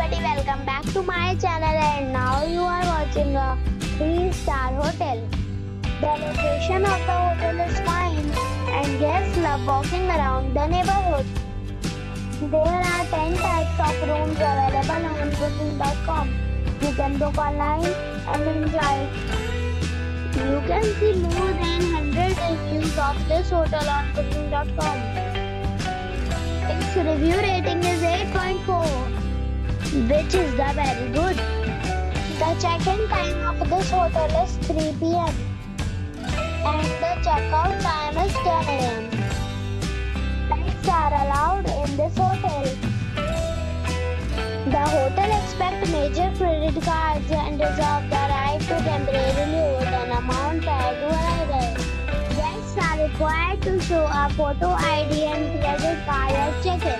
everybody, welcome back to my channel and now you are watching a 3-star hotel. The location of the hotel is fine and guests love walking around the neighborhood. There are 10 types of rooms available on booking.com. You can book online and enjoy it. You can see more than 100 reviews of this hotel on booking.com. Its review rating is 8.4, which is the very good. The check-in time of this hotel is 3 p.m. and the check-out time is 10 a.m. Pets are allowed in this hotel. The hotel expects major credit cards and reserve the right to temporarily hold an amount prior to arrival. Guests are required to show a photo ID and credit card at check-in.